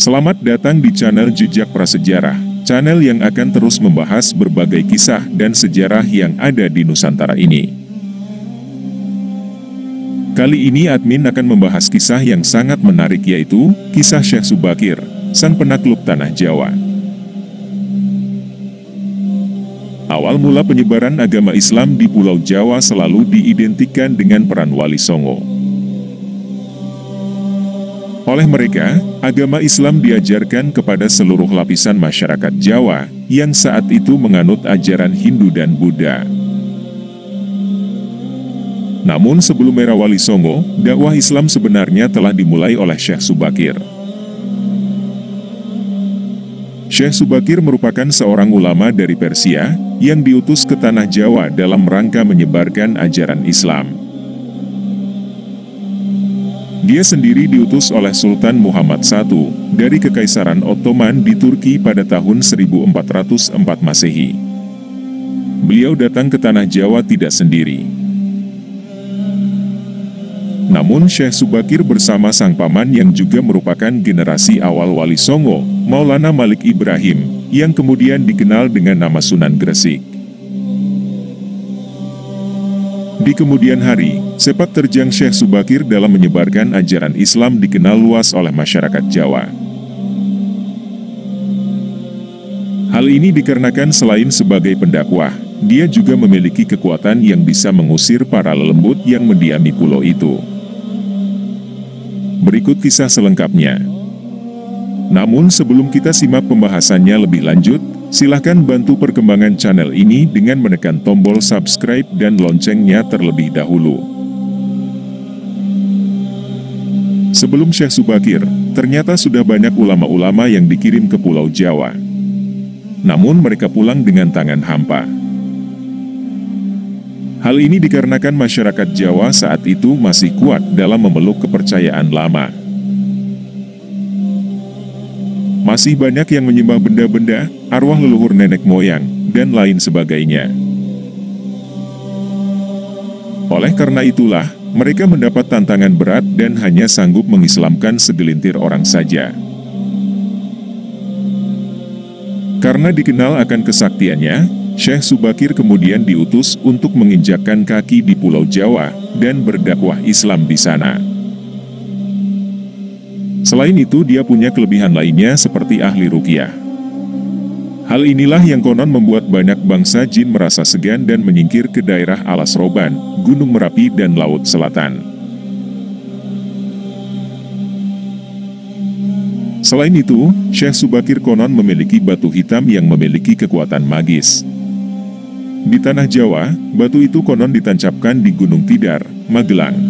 Selamat datang di channel Jejak Prasejarah, channel yang akan terus membahas berbagai kisah dan sejarah yang ada di Nusantara ini. Kali ini admin akan membahas kisah yang sangat menarik yaitu, kisah Syekh Subakir, sang penakluk tanah Jawa. Awal mula penyebaran agama Islam di Pulau Jawa selalu diidentikan dengan peran Wali Songo. Oleh mereka, agama Islam diajarkan kepada seluruh lapisan masyarakat Jawa yang saat itu menganut ajaran Hindu dan Buddha. Namun sebelum era Wali Songo, dakwah Islam sebenarnya telah dimulai oleh Syekh Subakir. Syekh Subakir merupakan seorang ulama dari Persia yang diutus ke tanah Jawa dalam rangka menyebarkan ajaran Islam. Dia sendiri diutus oleh Sultan Muhammad I dari Kekaisaran Ottoman di Turki pada tahun 1404 Masehi. Beliau datang ke tanah Jawa tidak sendiri. Namun Syekh Subakir bersama sang paman yang juga merupakan generasi awal Wali Songo, Maulana Malik Ibrahim, yang kemudian dikenal dengan nama Sunan Gresik. Di kemudian hari, sepak terjang Syekh Subakir dalam menyebarkan ajaran Islam dikenal luas oleh masyarakat Jawa. Hal ini dikarenakan selain sebagai pendakwah, dia juga memiliki kekuatan yang bisa mengusir para lelembut yang mendiami pulau itu. Berikut kisah selengkapnya. Namun sebelum kita simak pembahasannya lebih lanjut, silahkan bantu perkembangan channel ini dengan menekan tombol subscribe dan loncengnya terlebih dahulu. Sebelum Syekh Subakir, ternyata sudah banyak ulama-ulama yang dikirim ke Pulau Jawa. Namun mereka pulang dengan tangan hampa. Hal ini dikarenakan masyarakat Jawa saat itu masih kuat dalam memeluk kepercayaan lama. Masih banyak yang menyembah benda-benda, arwah leluhur nenek moyang, dan lain sebagainya. Oleh karena itulah, mereka mendapat tantangan berat dan hanya sanggup mengislamkan segelintir orang saja. Karena dikenal akan kesaktiannya, Syekh Subakir kemudian diutus untuk menginjakkan kaki di Pulau Jawa dan berdakwah Islam di sana. Selain itu dia punya kelebihan lainnya seperti ahli rukiah. Hal inilah yang konon membuat banyak bangsa jin merasa segan dan menyingkir ke daerah Alas Roban, Gunung Merapi dan Laut Selatan. Selain itu, Syekh Subakir konon memiliki batu hitam yang memiliki kekuatan magis. Di tanah Jawa, batu itu konon ditancapkan di Gunung Tidar, Magelang.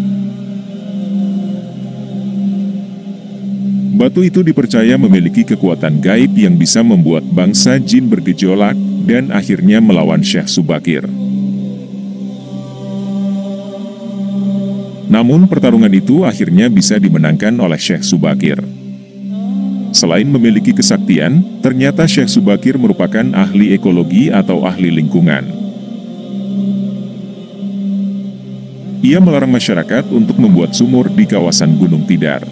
Batu itu dipercaya memiliki kekuatan gaib yang bisa membuat bangsa jin bergejolak dan akhirnya melawan Syekh Subakir. Namun pertarungan itu akhirnya bisa dimenangkan oleh Syekh Subakir. Selain memiliki kesaktian, ternyata Syekh Subakir merupakan ahli ekologi atau ahli lingkungan. Ia melarang masyarakat untuk membuat sumur di kawasan Gunung Tidar.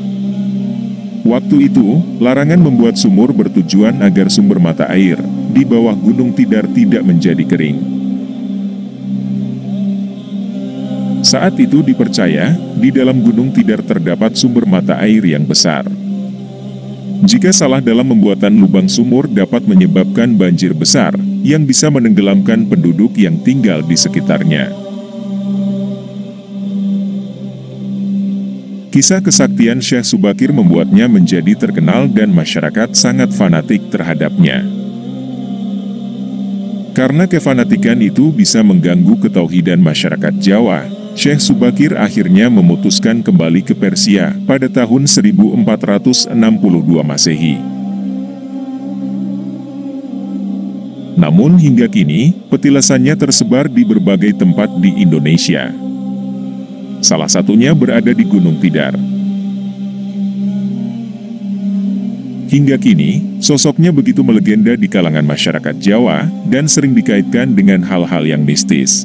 Waktu itu, larangan membuat sumur bertujuan agar sumber mata air di bawah Gunung Tidar tidak menjadi kering. Saat itu dipercaya, di dalam Gunung Tidar terdapat sumber mata air yang besar. Jika salah dalam pembuatan lubang sumur dapat menyebabkan banjir besar, yang bisa menenggelamkan penduduk yang tinggal di sekitarnya. Kisah kesaktian Syekh Subakir membuatnya menjadi terkenal dan masyarakat sangat fanatik terhadapnya. Karena kefanatikan itu bisa mengganggu ketauhidan masyarakat Jawa, Syekh Subakir akhirnya memutuskan kembali ke Persia pada tahun 1462 Masehi. Namun hingga kini, petilasannya tersebar di berbagai tempat di Indonesia. Salah satunya berada di Gunung Tidar. Hingga kini, sosoknya begitu melegenda di kalangan masyarakat Jawa dan sering dikaitkan dengan hal-hal yang mistis.